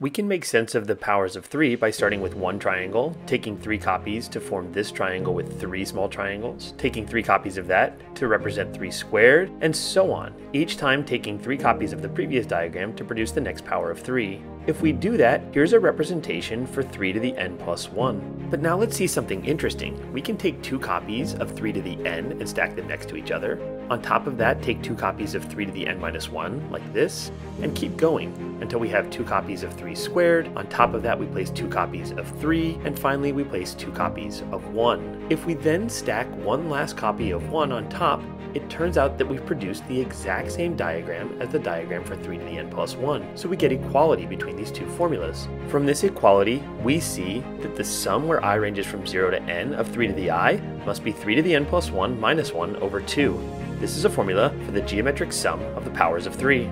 We can make sense of the powers of 3 by starting with one triangle, taking 3 copies to form this triangle with 3 small triangles, taking 3 copies of that to represent 3 squared, and so on, each time taking 3 copies of the previous diagram to produce the next power of 3. If we do that, here's a representation for 3 to the n plus 1. But now let's see something interesting. We can take two copies of 3 to the n and stack them next to each other. On top of that, take two copies of 3 to the n minus 1, like this, and keep going until we have two copies of 3 squared. On top of that, we place two copies of 3, and finally we place two copies of 1. If we then stack one last copy of 1 on top, it turns out that we've produced the exact same diagram as the diagram for 3 to the n plus 1, so we get equality between these two formulas. From this equality, we see that the sum where i ranges from 0 to n of 3 to the i must be 3 to the n plus 1 minus 1 over 2. This is a formula for the geometric sum of the powers of 3.